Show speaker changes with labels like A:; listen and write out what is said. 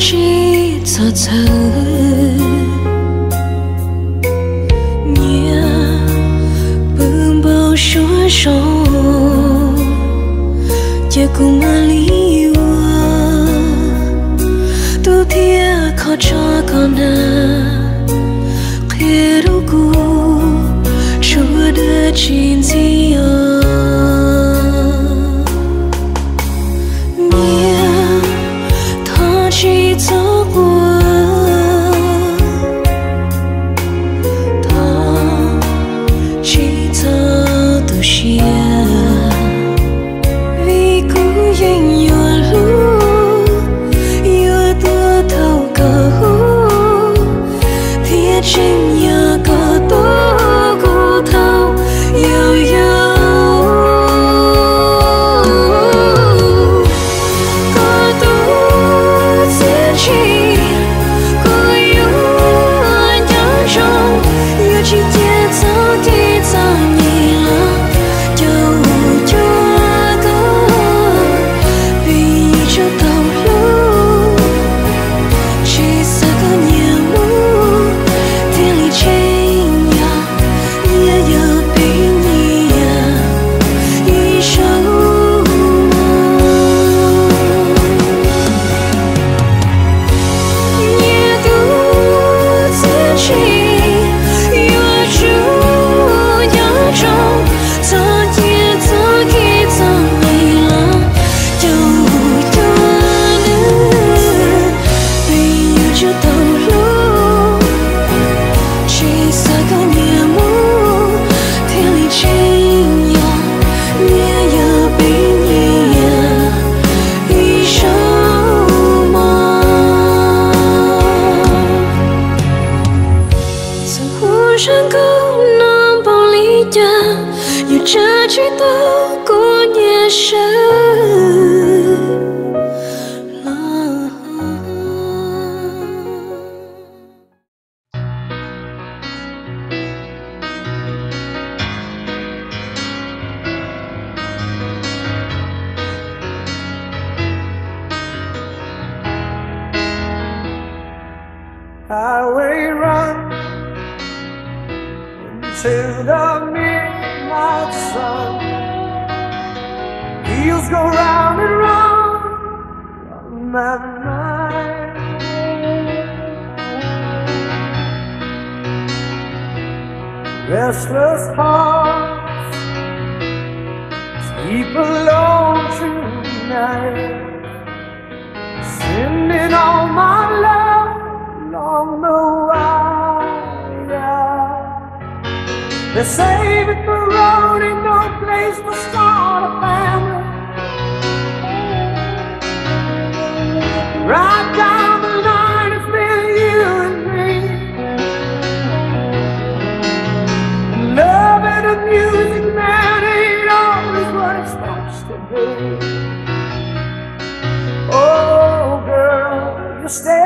A: chi sợ giờ nhớ bơm bao số số chờ cùng mà lý tu thia khó cho con à khi đâu cô chúa đưa chín gì 情也个独孤头。有 sanku nam policia Jutra cerita ku nyesal I
B: will run. till the midnight sun. Wheels go round and round on my mind. Restless hearts sleep alone. They say that the road ain't no place to start a family. Right down the line, it's been you and me. Loving and the music, man, ain't always what it's supposed to be. Oh, girl, you stay